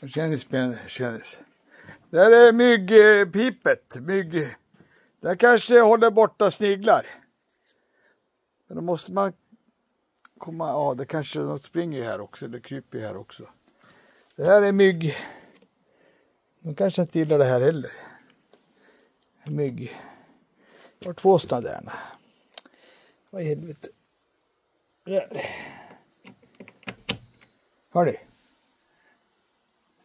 Kändis, kändis. Där är myggpipet. Mygg. Där kanske håller borta sniglar. Men då måste man komma, ja det kanske något springer här också, eller kryper här också. Det här är mygg. De kanske inte gillar det här heller. Mygg. Jag har två sådana där. Vad i helvete. Där. Hörni.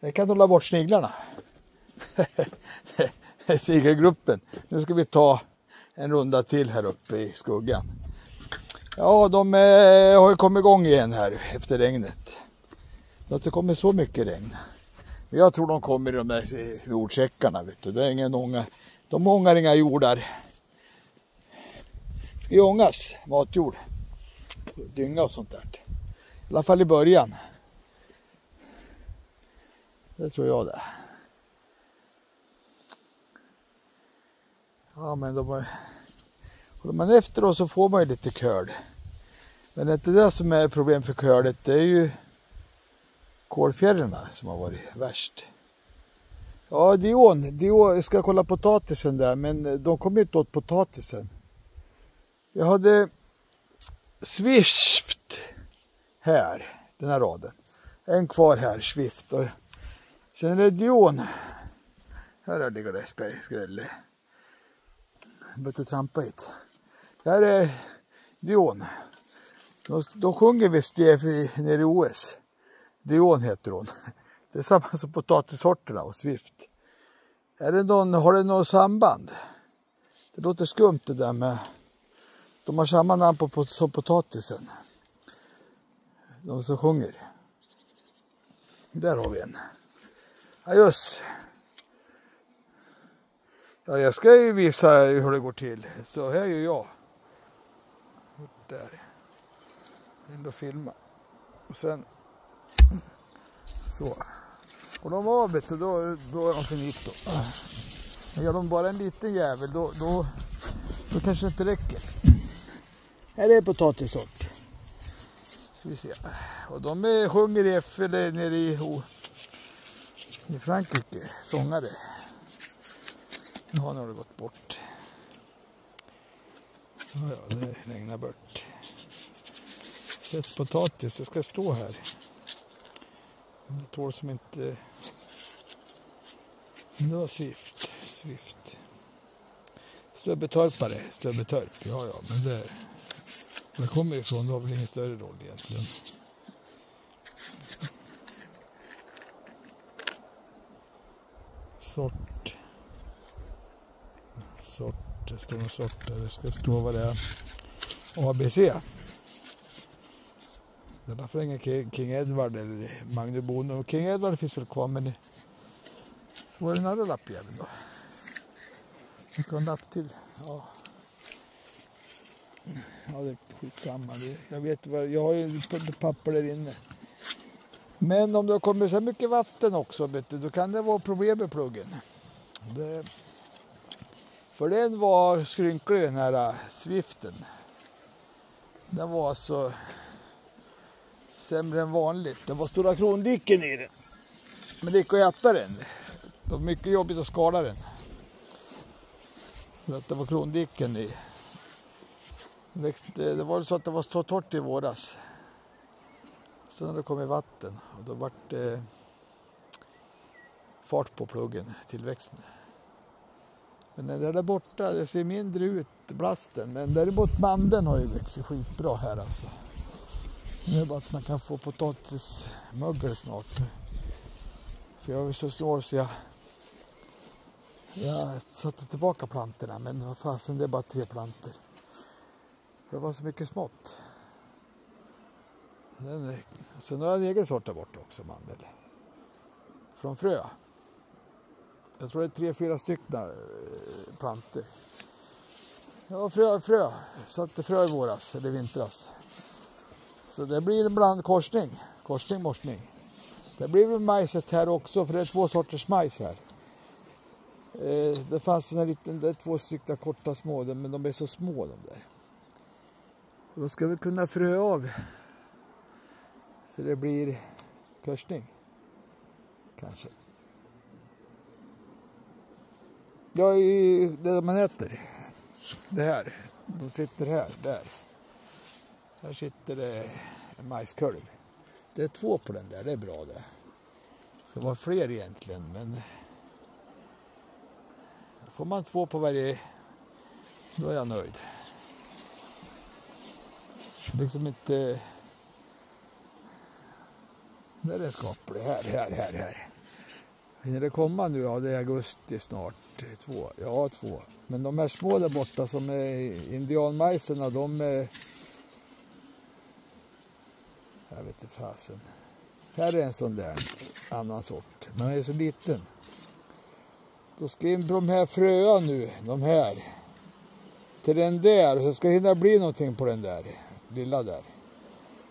Jag kan hålla bort sniglarna. Snigelgruppen. Nu ska vi ta en runda till här uppe i skuggan. Ja, de eh, har ju kommit igång igen här efter regnet. Det har inte kommit så mycket regn. Men jag tror de kommer i de där eh, jordsäckarna. Vet du. Det är ingen ånga. De ångar inga jordar. Det ska ju ångas matjord. Dynga och sånt där. I alla fall i början. Det tror jag det. Ja men de har.. Håller man efter då så får man ju lite curl. Men det är inte det som är problem för curlet. Det är ju kolfjärilarna som har varit värst. Ja, Dion. Dion. Jag ska kolla potatisen där men de kommer inte åt potatisen. Jag hade Swift här, den här raden. En kvar här, Swift. Sen är det Dion. Här ligger det skrälle. Jag behöver inte trampa hit. Det här är Dion. De, de sjunger visst nere i OS. Dion heter hon. Det är samma som potatissorterna och Swift. Är det någon, har det något samband? Det låter skumt det där med... De har samma namn på, som potatisen. De som sjunger. Där har vi en. Ja just. Ja, jag ska ju visa hur det går till. Så här gör jag. Där. Ändå filma. Och sen så. Och de av vet du, då, då är de finito. Men gör de bara en liten jävel då, då, då kanske det inte räcker. Här är potatissort. Ska vi se. Och de är, sjunger i F eller nere i, oh, i Frankrike. Sångare. Nu har det gått bort. Ja, ja, det regnar bort. Sätt potatis, det ska stå här. Det tål som inte... Det var Swift. Swift. Stubbetorpare, stubbetorp. Ja, ja, men det... Det kommer ifrån, det har väl ingen större roll egentligen. Sort. Sort, det står någon sort där. Det ska stå vad det är. ABC. Det är därför ingen King Edward eller Magne Bono. King Edward finns väl kvar men det var den andra lappjäveln då. Det ska ha en lapp till. Ja. Ja, det är skitsamma. Jag vet vad, jag har ju papper där inne. Men om det har kommit så mycket vatten också, vet du, då kan det vara problem med pluggen. Det, för den var skrynklig den här äh, Swiften. Den var alltså sämre än vanligt. Det var stora krondiken i den. Men det gick att äta den. Det var mycket jobbigt att skala den. För att det var krondiken i. Det var så att det var så torrt i våras. Sen har det kommit vatten och då vart det fart på pluggen, tillväxten. Men den där, där borta, det ser mindre ut, blasten. Men däremot mandeln har ju växt skitbra här alltså. Nu är det bara att man kan få potatismögel snart. För jag är så snål så jag, jag satte tillbaka plantorna. Men vad fasen, det är bara tre plantor. För det var så mycket smått. Den, sen har jag en egen sort där borta också, mandel. Från frö. Jag tror det är tre, fyra stycken eh, planter. Ja, frö, frö. Satte frö i våras, eller vintras. Så det blir en bland korsning. Korsning, morsning. Det blir väl majset här också, för det är två sorters majs här. Eh, det fanns en liten, det är två stycken korta små, men de är så små de där. Och då ska vi kunna frö av så det blir korsning. Kanske. Ja, i det man äter. Det här. De sitter här, där. Här sitter det en majskolv. Det är två på den där, det är bra det. Det ska vara fler egentligen, men får man två på varje, då är jag nöjd. Liksom inte... Där är skaplig, här, här, här, här. Hinner det komma nu? Ja, det är augusti snart. Två. Ja, två. Men de här små där borta som är indianmajserna, de är... Jag vet inte fasen. Här är en sån där annan sort. Men den är så liten. Då ska in på de här fröa nu, de här. Till den där, så ska det hinna bli någonting på den där, lilla där.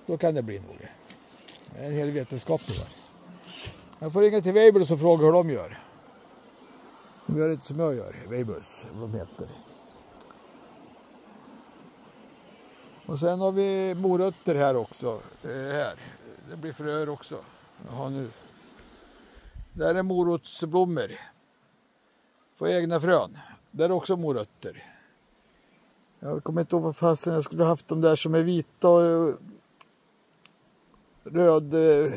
Då kan det bli något. Det är en hel vetenskap det där. Jag får ringa till Weibulls och fråga hur de gör. De gör inte som jag gör, Weibulls, vad de heter. Och sen har vi morötter här också. Eh, här. Det blir fröer också. Jaha nu. Där är morotsblommor. Får egna frön. Där är också morötter. Jag kommer inte ihåg vad fasen jag skulle haft de där som är vita och röd eh,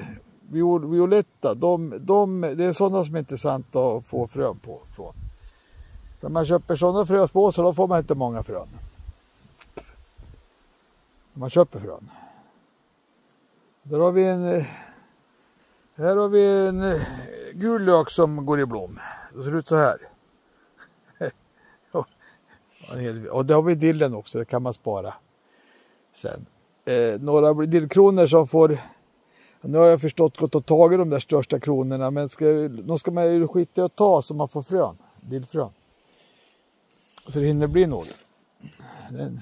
viol, violetta. De, de, det är sådana som är intressanta att få frön på. Från. När man köper sådana fröspåsar då får man inte många frön. När man köper frön. Där har vi en eh, här har vi en eh, gul lök som går i blom. Det ser ut så här. Och det har vi dillen också, det kan man spara sen. Eh, några dillkronor som får, nu har jag förstått gått och tagit de där största kronorna men ska, de ska man ju skita i att ta så man får frön, dillfrön. Så det hinner bli något. Den.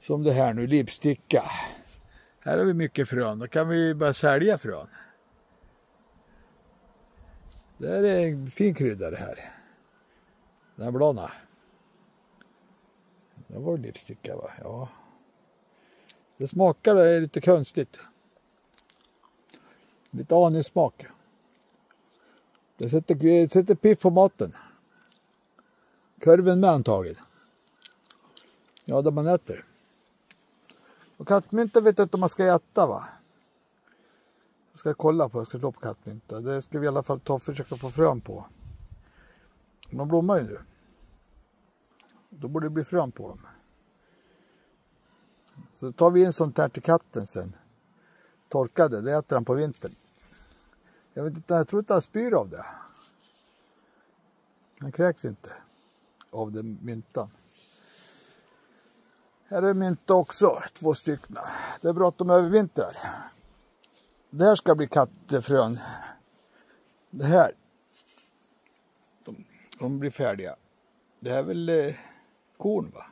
Som det här nu, lipsticka. Här har vi mycket frön, då kan vi börja sälja frön. Det här är en fin krydda det här. Den här bladen. Det var lipsticka va? Ja. Det smakar det är lite konstigt. Lite anissmak. Det sätter, det sätter piff på maten. Kurven med antagligen. Ja, det man äter. Och kattmynta vet jag inte om man ska äta va? Jag ska kolla på, jag ska slå på kattmynta. Det ska vi i alla fall ta och försöka få frön på. De blommar ju nu. Då borde det bli frön på dem. Så tar vi in sånt här till katten sen. Torkade, det äter han på vintern. Jag vet inte, jag tror inte han spyr av det. Han kräks inte av den myntan. Här är mynta också, två stycken. Det är bra att de övervintrar. Det här ska bli kattfrön. Det här. De, de blir färdiga. Det här är väl eh, korn va?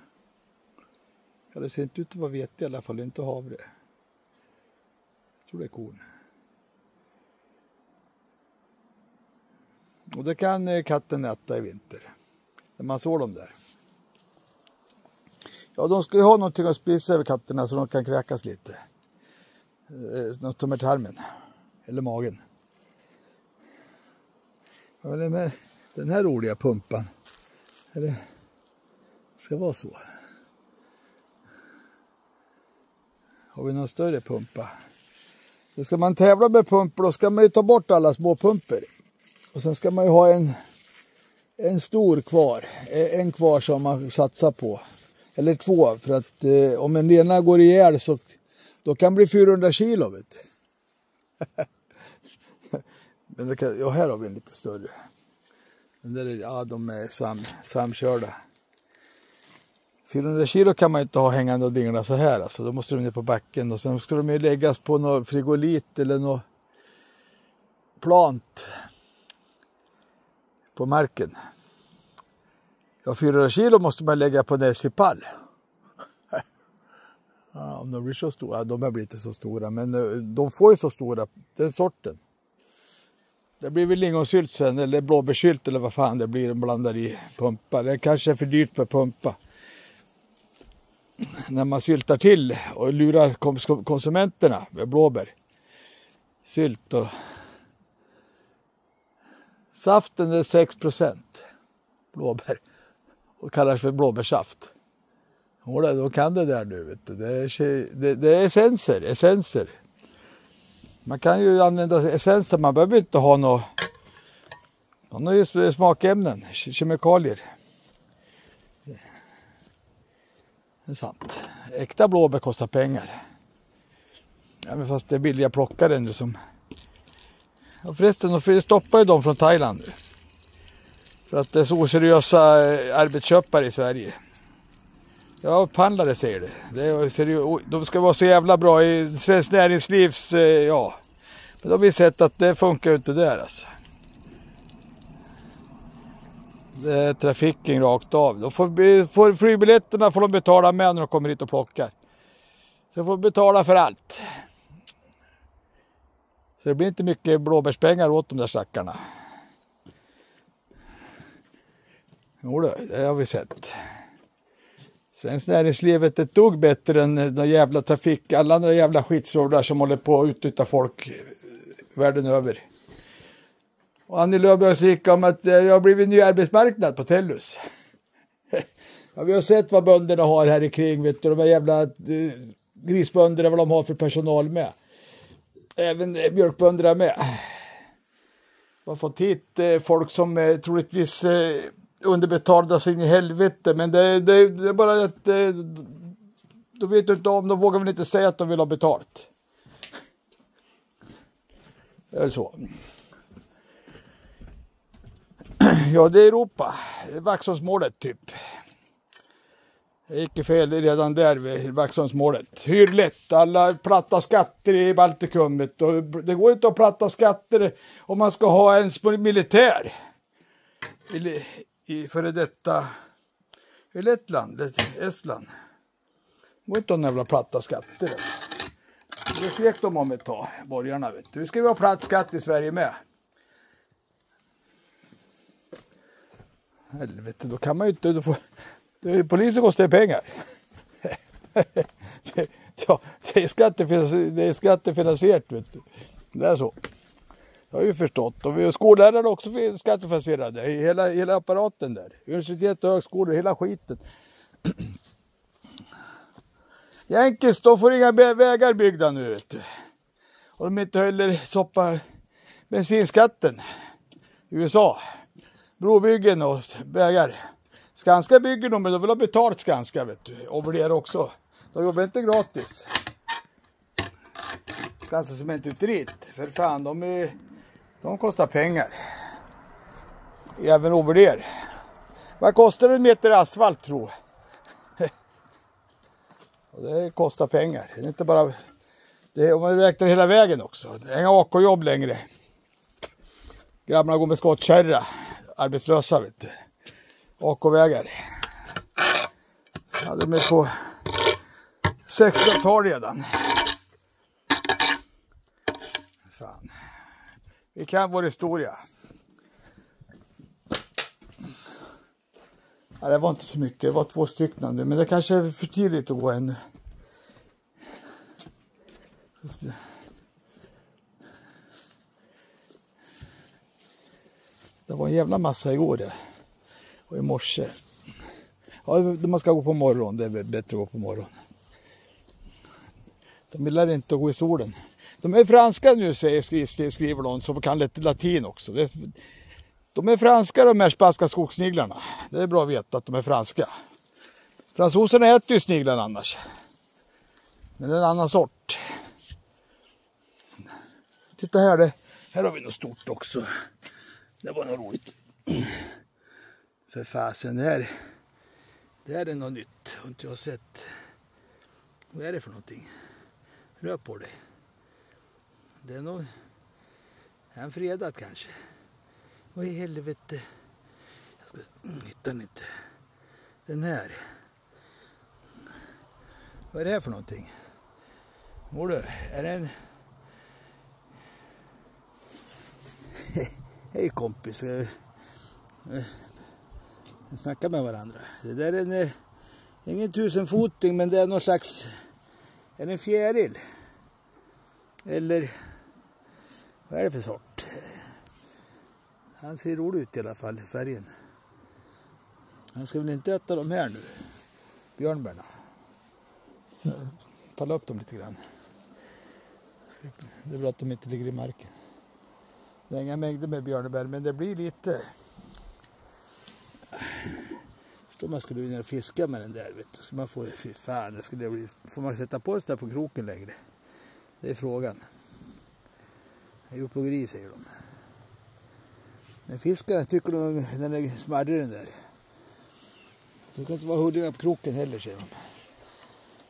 Ja, det ser inte ut att vara vete i alla fall, inte havre. Jag tror det är korn. Och det kan eh, katten äta i vinter. När man sår dem där. Ja, de ska ju ha någonting att spisa över katterna så de kan kräkas lite. Eh, de något som tarmen. Eller magen. Ja, det med den här roliga pumpan. Är det ska vara så. Har vi någon större pumpa? Så ska man tävla med pumpor då ska man ju ta bort alla små pumpor. Och sen ska man ju ha en, en stor kvar. E, en kvar som man satsar på. Eller två för att eh, om en ena går ihjäl så då kan det bli 400 kilo. Vet Men det kan, ja, här har vi en lite större. Den där, ja, de är sam, samkörda. 400 kilo kan man inte ha hängande och dingla så här alltså. Då måste de ner på backen och sen ska de ju läggas på något frigolit eller något plant på marken. Ja, 400 kilo måste man lägga på en pall. ja, om de blir så stora, de blir inte så stora, men eh, de får ju så stora, den sorten. Det blir väl lingonsylt sen, eller blåbärssylt eller vad fan det blir de blandar i pumpa. Det kanske är för dyrt med pumpa när man syltar till och lurar konsumenterna med blåbär. sylt och saften är 6 blåbär och kallas för blåbärssaft. Jodå, då kan det där nu. Vet du. Det, är, det, det är essenser, essenser. Man kan ju använda essenser, man behöver inte ha några smakämnen, kemikalier. Det är sant. Äkta blåbär kostar pengar. Ja, fast det är billiga plockare nu som... Ja, förresten, de stoppar ju dem från Thailand. För att det är så oseriösa eh, arbetsköpare i Sverige. Ja, upphandlare säger det. det är de ska vara så jävla bra i Svenskt Näringslivs... Eh, ja. Men då har vi sett att det funkar ju inte där alltså. Det är trafiken rakt av. Då får, får flygbiljetterna får de betala med när de kommer hit och plockar. Så får de betala för allt. Så det blir inte mycket blåbärspengar åt de där stackarna. Jo det har vi sett. Svenskt näringsliv är ett dugg bättre än de jävla trafik, alla de jävla skitsrådar som håller på att utnyttja folk eh, världen över. Och Annie Lööf började om att eh, det har blivit ny arbetsmarknad på Tellus. ja, vi har sett vad bönderna har här i kring, vet du, de här jävla eh, grisbönderna, vad de har för personal med. Även eh, mjölkbönderna med. Vi har fått hit folk som eh, troligtvis underbetalda sig in i helvete, men det, det, det är bara att de vet inte om, de vågar väl inte säga att de vill ha betalt. Det är så. Ja, det är Europa. Vaxholmsmålet typ. Det gick ju fel redan där vid Vaxholmsmålet. Hyrligt, alla platta skatter i Baltikum. Det går inte att platta skatter om man ska ha en militär. I, i före detta i Lettland, Estland. Det går inte att ha några platta skatter. Det skrek de om ett tag, borgarna. Vet du. Nu ska vi ha platt skatt i Sverige med. Helvete, då kan man ju inte... Då får, polisen kostar ju pengar. ja, det är, skattefinansierat, det är skattefinansierat. Vet du. Det är så. Det har ju förstått. Och skollärarna är också skattefinansierade. Hela, hela apparaten där. Universitet och högskolor, hela skiten. Yankees, de får inga vägar byggda nu. Vet du. Och de inte heller soppa bensinskatten. I USA brobyggen och vägar. Skanska bygger de, men de vill ha betalt Skanska vet du. Och det också. De jobbar inte gratis. Skanska Cementgjuteriet, för fan, de, är, de kostar pengar. Även Overdeer. Vad kostar en meter asfalt tro? det kostar pengar. Det är inte bara... Det är, om man räknar hela vägen också. Det är inga AK-jobb längre. Grabbarna går med skottkärra arbetslösa vet du. AK-vägar. Ja, de är på 60-tal redan. Fan. Vi kan vår historia. Ja, det var inte så mycket, det var två stycken nu, men det kanske är för tidigt att gå ännu. Det var en jävla massa igår det. Och i morse. Ja, man ska gå på morgon. Det är bättre att gå på morgon. De gillar inte att gå i solen. De är franska nu säger, skriver de som kan lite latin också. De är franska de här spanska skogssniglarna. Det är bra att veta att de är franska. Fransoserna äter ju sniglarna annars. Men det är en annan sort. Titta här, det, här har vi något stort också. Det var nog roligt. För fasen, det här, det här är något nytt. Har inte jag sett. Vad är det för någonting? Rör på dig. Det är nog en fredag kanske. Vad i helvete. Jag ska mm, hitta den inte. Den här. Vad är det här för någonting? Mår du? Är det en... Hej kompis. Eh, eh, Vi snackar med varandra. Det där är en, eh, ingen tusenfoting men det är någon slags, är det en fjäril? Eller Vad är det för sort? Han ser rolig ut i alla fall, färgen. Han ska väl inte äta de här nu, björnbärna. Palla upp dem lite grann. Det är bra att de inte ligger i marken. Det är inga mängder med björnbär men det blir lite. Förstår man skulle vilja fiska med den där vet du. Skulle man få, fy fan, det skulle bli, får man sätta på sig där på kroken längre? Det är frågan. Det är djurplågeri säger de. Men fiskarna tycker de den är smarrig den där. Så det kan inte vara huddingar på kroken heller säger de.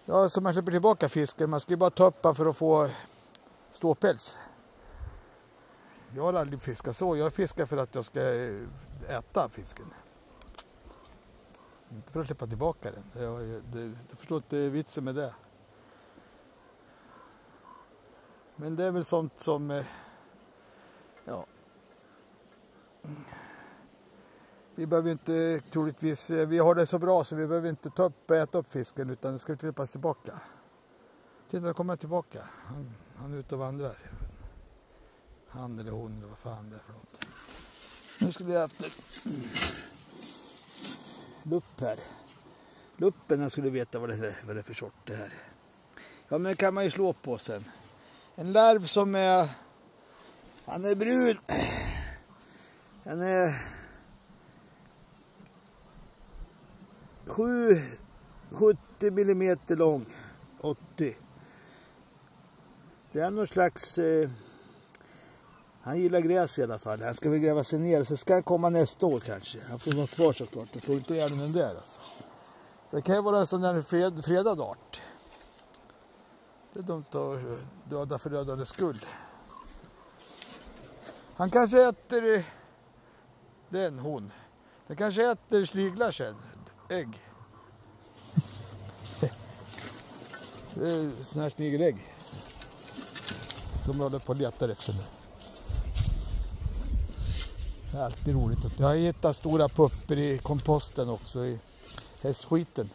Ja, så man släpper tillbaka fisken. Man ska ju bara ta upp för att få ståpäls. Jag har aldrig fiskat så. Jag fiskar för att jag ska eh, äta fisken. Inte för att släppa tillbaka den. Jag, det, jag förstår inte vitsen med det. Men det är väl sånt som... Eh, ja. Vi behöver inte troligtvis... Eh, vi har det så bra så vi behöver inte ta upp, äta upp fisken utan den ska släppas tillbaka. Titta, nu kommer han tillbaka. Han, han är ute och vandrar. Han eller hon eller vad fan det är för något. Nu skulle jag haft en lupp här. Luppen, jag skulle veta vad det är, vad det är för sort det här. Ja, men det kan man ju slå på sen. En larv som är... Han är brun. Han är... Sju, 70 millimeter lång. 80. Det är någon slags... Eh, han gillar gräs i alla fall. Han ska väl gräva sig ner. Så ska han komma nästa år kanske. Han får vara kvar såklart. Jag tror inte ihjäl den där alltså. Det kan ju vara en sån där fred, fredad art. Det är dumt att eh, döda för dödandets skull. Han kanske äter... Eh, den, hon. Den kanske äter sniglar sen. Ägg. Det är såna här snigelägg. Som jag håller på och letar efter nu. Det är alltid roligt. att- Jag har hittat stora pupper i komposten också. I hästskiten.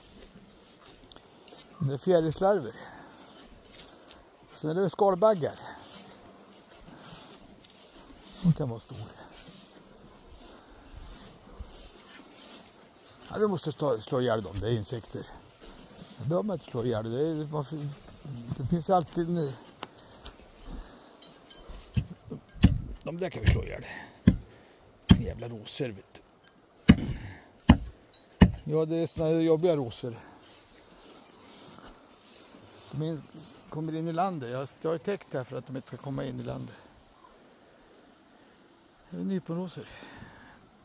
Det är fjärilslarver. Sen är det skalbaggar. De kan vara stora. Ja, du måste slå, slå ihjäl dem, det är insekter. Det behöver man inte slå ihjäl. Det, är, det finns alltid... En, de där kan vi slå ihjäl. Jävla rosor vet du. Ja, det är såna här jobbiga rosor. De kommer in i landet. Jag, jag har täckt här för att de inte ska komma in i landet. Det är nyponrosor.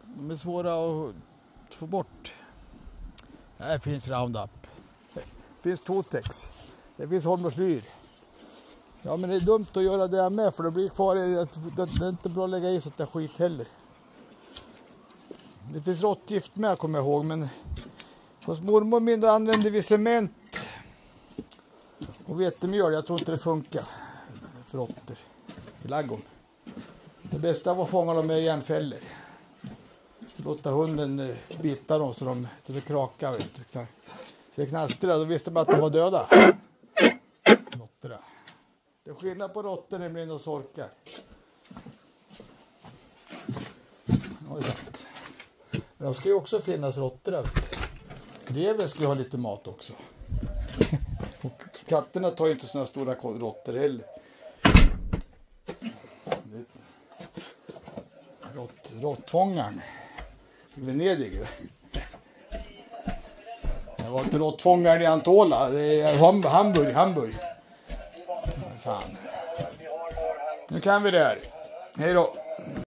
De är svåra att få bort. Här finns Roundup. Det finns Totex. Det finns Holmslyr. Ja men det är dumt att göra det här med för det blir kvar. i- Det det är inte bra att lägga i sånt där skit heller. Det finns råttgift med kommer jag ihåg men hos mormor min då använde vi cement och vetemjöl. Jag tror inte det funkar för råttor i ladugården. Det bästa var att fånga dem med järnfällor. Låta hunden eh, bita dem så, de, så det krakar. Vet du. Så det knastrade. Då visste man att de var döda. Råttorna. Det är skillnad på råttor nämligen och sorkar. Ja, det är sant. Men de ska ju också finnas råttor där. vet ska ju ha lite mat också. Och katterna tar ju inte såna stora råttor heller. Rått, råttfångaren i Venedig. Det var inte råttfångaren i Antola. Det är Hamburg. Hamburg. Fan. Nu kan vi det här. Hej då.